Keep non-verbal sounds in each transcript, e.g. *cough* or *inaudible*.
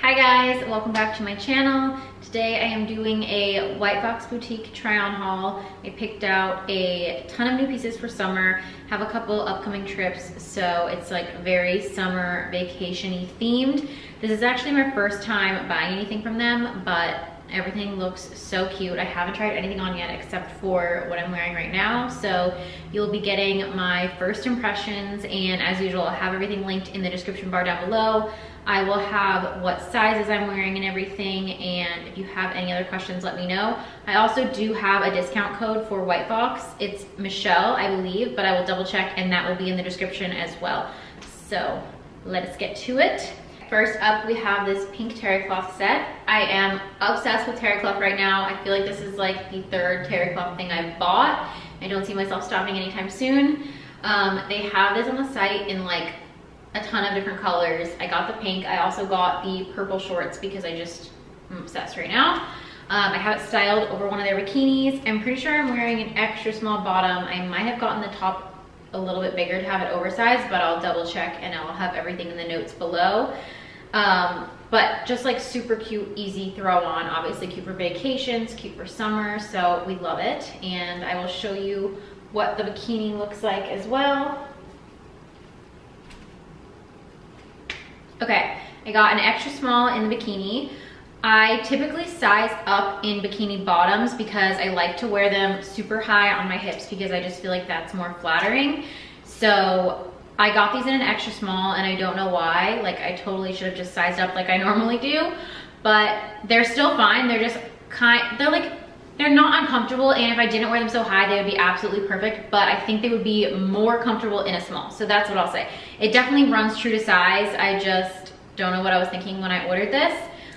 Hi guys, welcome back to my channel. Today I am doing a White Fox Boutique try on haul. I picked out a ton of new pieces for summer, have a couple upcoming trips, so it's like very summer vacation-y themed. This is actually my first time buying anything from them, but everything looks so cute. I haven't tried anything on yet except for what I'm wearing right now. So you'll be getting my first impressions and as usual, I'll have everything linked in the description bar down below. I will have what sizes I'm wearing and everything. And if you have any other questions, let me know. I also do have a discount code for White Fox. It's Michelle, I believe, but I will double check and that will be in the description as well. So let us get to it. First up, we have this pink terry cloth set. I am obsessed with terry cloth right now. I feel like this is like the third terry cloth thing I've bought. I don't see myself stopping anytime soon. Um, they have this on the site in like a ton of different colors. I got the pink. I also got the purple shorts because I just am obsessed right now. Um, I have it styled over one of their bikinis. I'm pretty sure I'm wearing an extra small bottom. I might have gotten the top a little bit bigger to have it oversized, but I'll double check and I'll have everything in the notes below. Um, but just like super cute, easy throw on. Obviously cute for vacations, cute for summer, so we love it. And I will show you what the bikini looks like as well. Okay, I got an extra small in the bikini. I typically size up in bikini bottoms because I like to wear them super high on my hips because I just feel like that's more flattering. So I got these in an extra small and I don't know why. Like I totally should have just sized up like I *laughs* normally do, but they're still fine. They're just kind, they're like, they're not uncomfortable and if I didn't wear them so high, they would be absolutely perfect, but I think they would be more comfortable in a small. So that's what I'll say. It definitely runs true to size. I just don't know what I was thinking when I ordered this.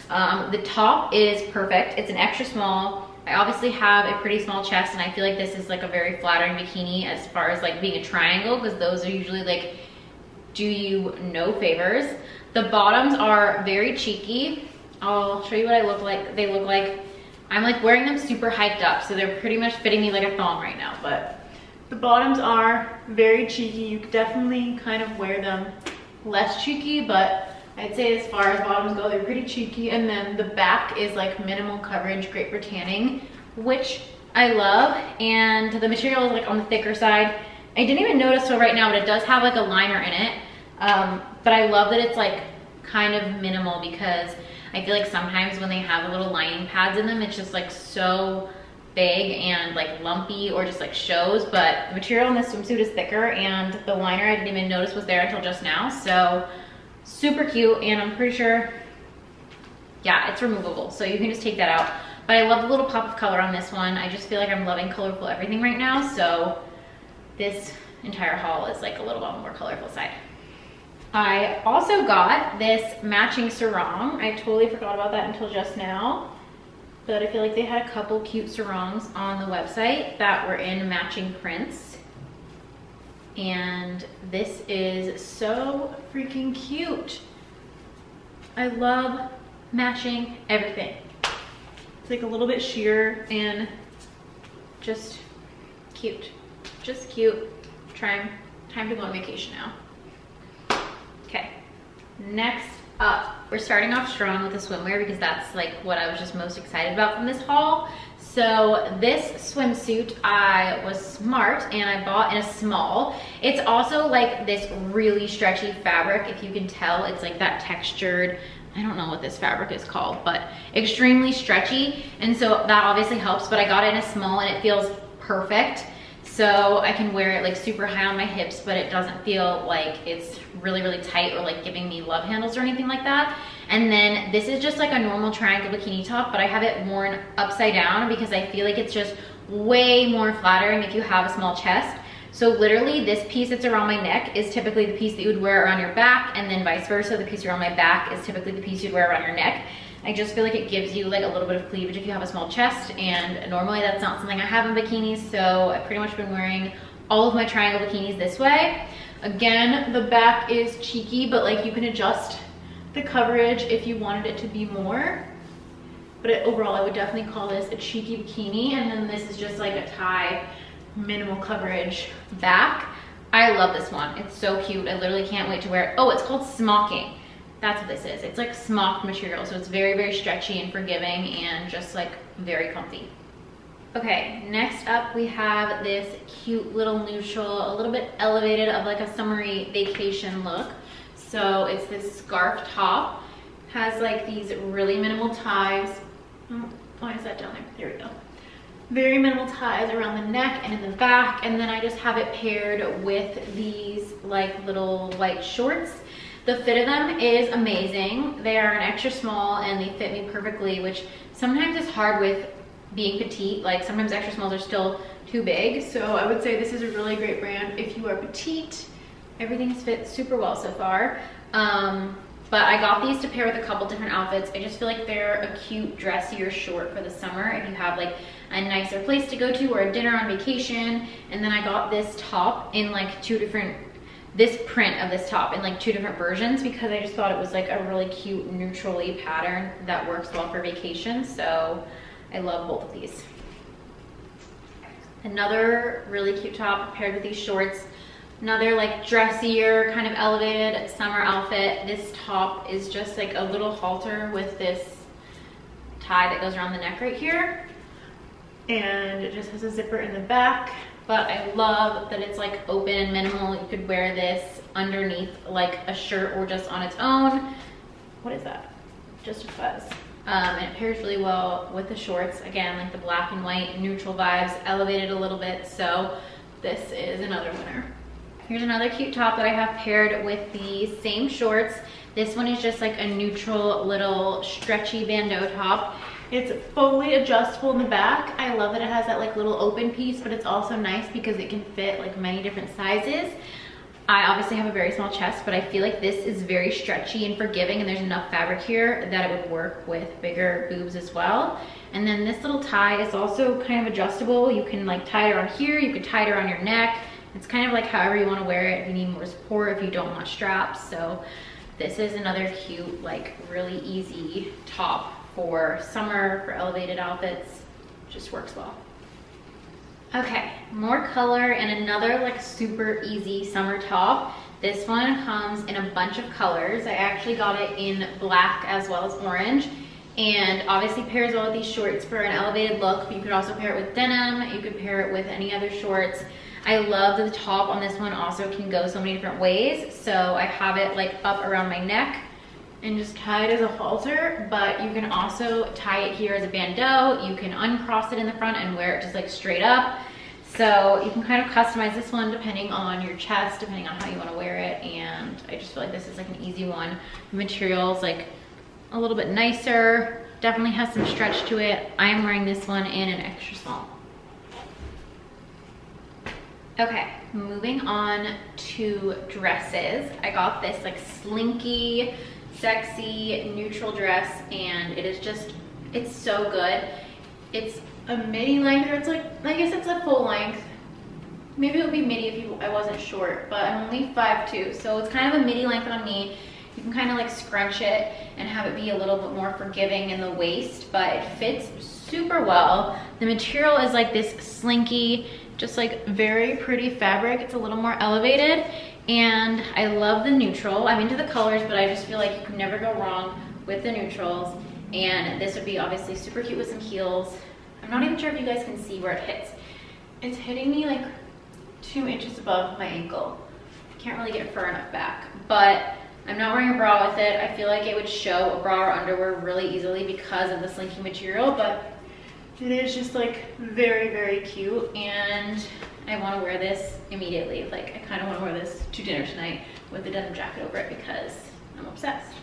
Um, the top is perfect. It's an extra small. I obviously have a pretty small chest and I feel like this is like a very flattering bikini as far as like being a triangle because those are usually like do you no favors. The bottoms are very cheeky. I'll show you what I look like. They look like I'm like wearing them super hiked up, so they're pretty much fitting me like a thong right now, but the bottoms are very cheeky. You definitely kind of wear them less cheeky, but I'd say as far as bottoms go, they're pretty cheeky. And then the back is like minimal coverage, great for tanning, which I love. And the material is like on the thicker side. I didn't even notice till right now, but it does have like a liner in it. Um, but I love that it's like kind of minimal because I feel like sometimes when they have a little lining pads in them, it's just like so big and like lumpy or just like shows. But the material in this swimsuit is thicker and the liner I didn't even notice was there until just now. So super cute and I'm pretty sure, yeah, it's removable. So you can just take that out. But I love the little pop of color on this one. I just feel like I'm loving colorful everything right now. So this entire haul is like a little on more colorful side. I also got this matching sarong. I totally forgot about that until just now. But I feel like they had a couple cute sarongs on the website that were in matching prints. And this is so freaking cute. I love matching everything. It's like a little bit sheer and just cute. Just cute. Time, time to go on vacation now. Okay, next up, we're starting off strong with the swimwear because that's like what I was just most excited about from this haul. So this swimsuit, I was smart and I bought in a small. It's also like this really stretchy fabric. If you can tell, it's like that textured, I don't know what this fabric is called, but extremely stretchy. And so that obviously helps, but I got it in a small and it feels perfect. So I can wear it like super high on my hips, but it doesn't feel like it's really, really tight or like giving me love handles or anything like that. And then this is just like a normal triangle bikini top, but I have it worn upside down because I feel like it's just way more flattering if you have a small chest. So literally this piece that's around my neck is typically the piece that you would wear around your back and then vice versa. The piece around my back is typically the piece you'd wear around your neck. I just feel like it gives you like a little bit of cleavage if you have a small chest and normally that's not something I have in bikinis so I've pretty much been wearing all of my triangle bikinis this way. Again, the back is cheeky but like you can adjust the coverage if you wanted it to be more. But it, overall I would definitely call this a cheeky bikini and then this is just like a tie minimal coverage back. I love this one. It's so cute. I literally can't wait to wear it. Oh, it's called smocking. That's what this is. It's like smocked material, so it's very, very stretchy and forgiving and just like very comfy. Okay, next up we have this cute little neutral, a little bit elevated of like a summery vacation look. So it's this scarf top, has like these really minimal ties. Oh, why is that down there? There we go. Very minimal ties around the neck and in the back. And then I just have it paired with these like little white shorts. The fit of them is amazing. They are an extra small and they fit me perfectly, which sometimes is hard with being petite. Like sometimes extra smalls are still too big. So I would say this is a really great brand if you are petite. Everything's fit super well so far. Um, but I got these to pair with a couple different outfits. I just feel like they're a cute, dressier short for the summer if you have like a nicer place to go to or a dinner on vacation. And then I got this top in like two different, this print of this top in like two different versions because I just thought it was like a really cute neutrally pattern that works well for vacation. So I love both of these. Another really cute top paired with these shorts. Another like dressier, kind of elevated summer outfit. This top is just like a little halter with this tie that goes around the neck right here. And it just has a zipper in the back. But I love that it's like open and minimal. You could wear this underneath like a shirt or just on its own. What is that? Just a fuzz. Um, and it pairs really well with the shorts. Again, like the black and white neutral vibes, elevated a little bit. So this is another winner. Here's another cute top that I have paired with the same shorts. This one is just like a neutral little stretchy bandeau top. It's fully adjustable in the back. I love that it has that like little open piece, but it's also nice because it can fit like many different sizes. I obviously have a very small chest, but I feel like this is very stretchy and forgiving and there's enough fabric here that it would work with bigger boobs as well. And then this little tie is also kind of adjustable. You can like tie it around here, you could tie it around your neck. It's kind of like however you want to wear it. If you need more support, if you don't want straps. So this is another cute, like really easy top for summer, for elevated outfits. Just works well. Okay, more color and another like super easy summer top. This one comes in a bunch of colors. I actually got it in black as well as orange and obviously pairs well with these shorts for an elevated look, but you could also pair it with denim. You could pair it with any other shorts. I love the top on this one also can go so many different ways. So I have it like up around my neck and just tie it as a halter, but you can also tie it here as a bandeau. You can uncross it in the front and wear it just like straight up. So you can kind of customize this one depending on your chest, depending on how you want to wear it. And I just feel like this is like an easy one. The material is like a little bit nicer, definitely has some stretch to it. I am wearing this one in an extra small. Okay, moving on to dresses. I got this like slinky, sexy, neutral dress and it is just, it's so good. It's a midi length or it's like, I guess it's a full length. Maybe it would be midi if you, I wasn't short, but I'm only 5'2", so it's kind of a midi length on me. You can kind of like scrunch it and have it be a little bit more forgiving in the waist, but it fits super well. The material is like this slinky, just like very pretty fabric. It's a little more elevated and I love the neutral. I'm into the colors, but I just feel like you can never go wrong with the neutrals. And this would be obviously super cute with some heels. I'm not even sure if you guys can see where it hits. It's hitting me like two inches above my ankle. I can't really get far enough back, but I'm not wearing a bra with it. I feel like it would show a bra or underwear really easily because of the slinky material, but it is just like very, very cute and I want to wear this immediately. Like I kind of want to wear this to dinner tonight with the denim jacket over it because I'm obsessed.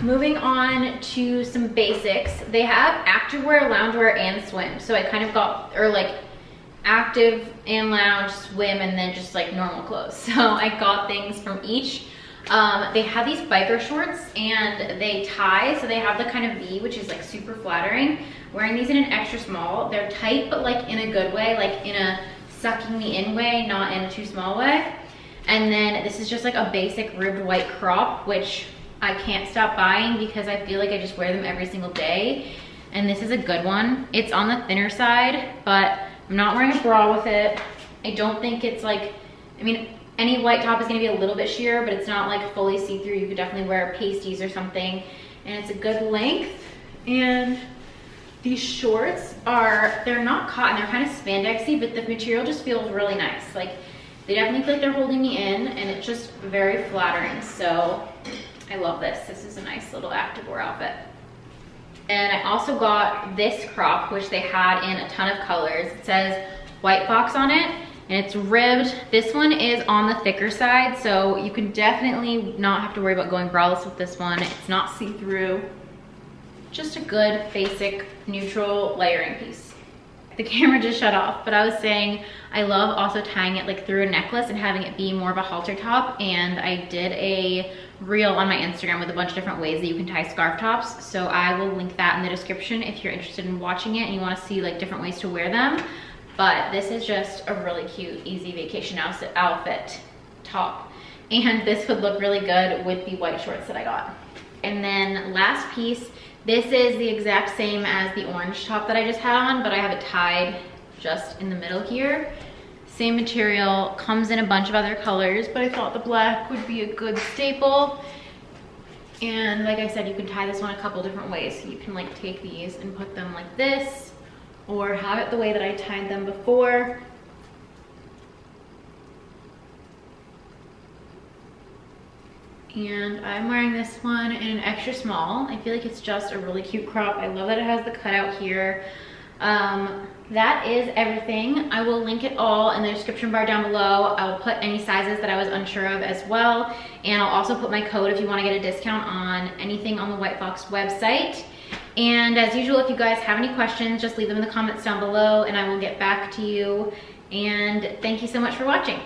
Moving on to some basics. They have activewear, loungewear, and swim. So I kind of got, or like active and lounge, swim, and then just like normal clothes. *laughs* So I got things from each. Um, they have these biker shorts and they tie, so they have the kind of V, which is like super flattering. Wearing these in an extra small, they're tight, but like in a good way, like in a sucking me in way, not in a too small way. And then this is just like a basic ribbed white crop, which I can't stop buying because I feel like I just wear them every single day. And this is a good one. It's on the thinner side, but I'm not wearing a bra with it. I don't think it's like, I mean, any white top is gonna be a little bit sheer, but it's not like fully see-through. You could definitely wear pasties or something. And it's a good length. And these shorts are, they're not cotton, they're kind of spandexy, but the material just feels really nice. Like, they definitely feel like they're holding me in, and it's just very flattering. So, I love this. This is a nice little activewear outfit. And I also got this crop, which they had in a ton of colors. It says White Fox on it, and it's ribbed. This one is on the thicker side, so you can definitely not have to worry about going braless with this one. It's not see-through. Just a good, basic, neutral layering piece. The camera just shut off, but I was saying I love also tying it like through a necklace and having it be more of a halter top, and I did a reel on my Instagram with a bunch of different ways that you can tie scarf tops. So I will link that in the description if you're interested in watching it and you wanna see like different ways to wear them. But this is just a really cute, easy vacation outfit top. And this would look really good with the white shorts that I got. And then last piece, this is the exact same as the orange top that I just had on, but I have it tied just in the middle here. Same material, comes in a bunch of other colors, but I thought the black would be a good staple. And like I said, you can tie this one a couple different ways. You can like take these and put them like this, or have it the way that I tied them before. And I'm wearing this one in an extra small. I feel like it's just a really cute crop. I love that it has the cutout here. Um, that is everything. I will link it all in the description bar down below. I will put any sizes that I was unsure of as well. And I'll also put my code if you wanna get a discount on anything on the White Fox website. And as usual, if you guys have any questions, just leave them in the comments down below and I will get back to you. And thank you so much for watching.